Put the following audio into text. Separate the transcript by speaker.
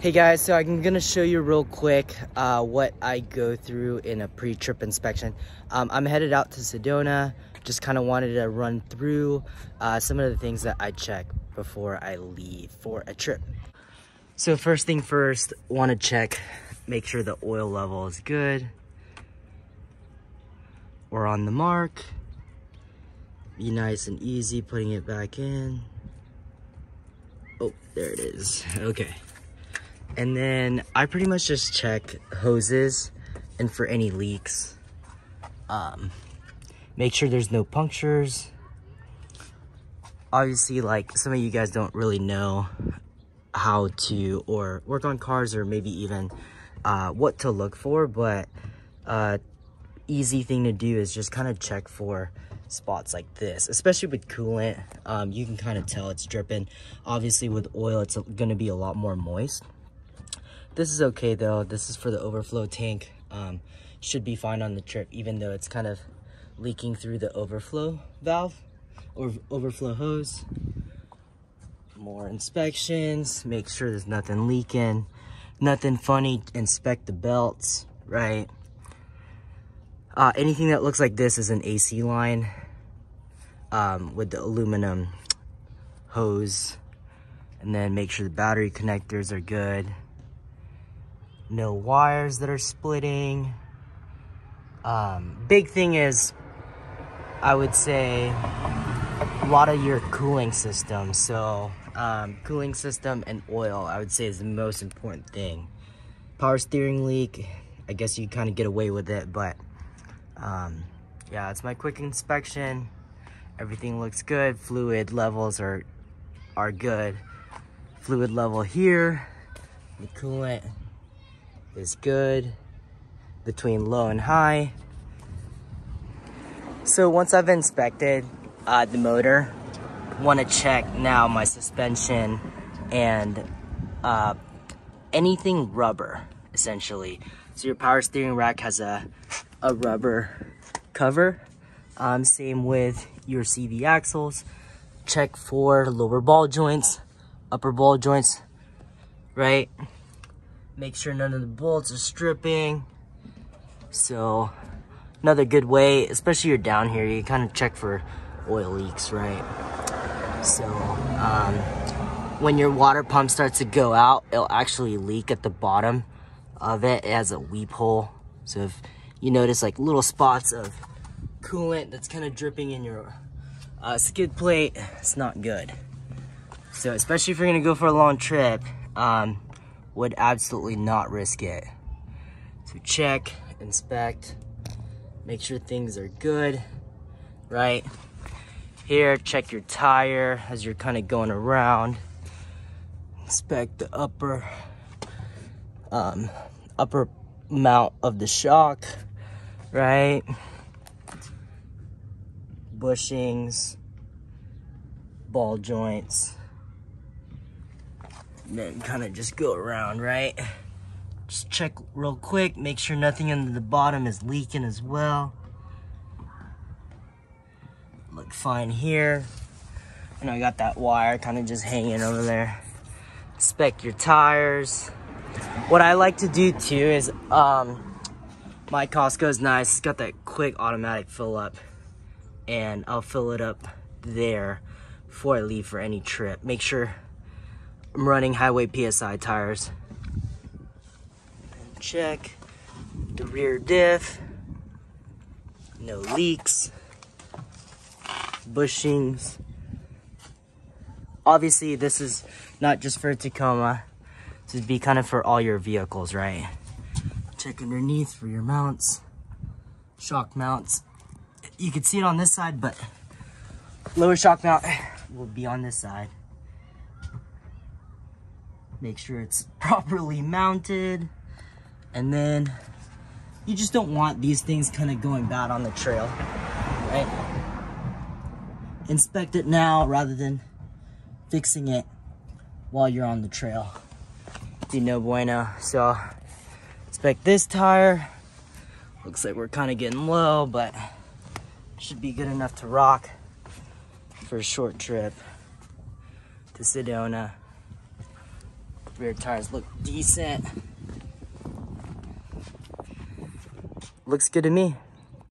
Speaker 1: Hey guys, so I'm gonna show you real quick uh, what I go through in a pre-trip inspection. Um, I'm headed out to Sedona, just kind of wanted to run through uh, some of the things that I check before I leave for a trip. So first thing first, wanna check, make sure the oil level is good. We're on the mark. Be nice and easy putting it back in. Oh, there it is, okay. And then I pretty much just check hoses and for any leaks. Um, make sure there's no punctures. Obviously, like some of you guys don't really know how to or work on cars or maybe even uh, what to look for, but uh, easy thing to do is just kind of check for spots like this, especially with coolant. Um, you can kind of tell it's dripping. Obviously with oil, it's going to be a lot more moist. This is okay though. This is for the overflow tank. Um, should be fine on the trip, even though it's kind of leaking through the overflow valve or overflow hose. More inspections, make sure there's nothing leaking, nothing funny, inspect the belts, right? Uh, anything that looks like this is an AC line um, with the aluminum hose. And then make sure the battery connectors are good no wires that are splitting. Um, big thing is, I would say, a lot of your cooling system. So, um, cooling system and oil, I would say, is the most important thing. Power steering leak, I guess you kind of get away with it, but um, yeah, it's my quick inspection. Everything looks good. Fluid levels are are good. Fluid level here, the coolant is good between low and high. So once I've inspected uh, the motor, want to check now my suspension and uh, anything rubber, essentially. So your power steering rack has a, a rubber cover. Um, same with your CV axles. Check for lower ball joints, upper ball joints, right? Make sure none of the bolts are stripping. So another good way, especially you're down here, you kind of check for oil leaks, right? So um, when your water pump starts to go out, it'll actually leak at the bottom of it. It has a weep hole. So if you notice like little spots of coolant that's kind of dripping in your uh, skid plate, it's not good. So especially if you're gonna go for a long trip, um, would absolutely not risk it. So check, inspect, make sure things are good, right? Here, check your tire as you're kind of going around. Inspect the upper, um, upper mount of the shock, right? Bushings, ball joints, then kind of just go around, right? Just check real quick, make sure nothing under the bottom is leaking as well. Look fine here. And I got that wire kind of just hanging over there. Inspect your tires. What I like to do too is, um, my Costco is nice. It's got that quick automatic fill up. And I'll fill it up there before I leave for any trip. Make sure I'm running highway PSI tires. Check the rear diff. No leaks. Bushings. Obviously, this is not just for Tacoma. This would be kind of for all your vehicles, right? Check underneath for your mounts. Shock mounts. You can see it on this side, but lower shock mount will be on this side. Make sure it's properly mounted. And then you just don't want these things kind of going bad on the trail, right? Inspect it now rather than fixing it while you're on the trail. Be no bueno. So inspect this tire. Looks like we're kind of getting low, but should be good enough to rock for a short trip to Sedona. Rear tires look decent. Looks good to me.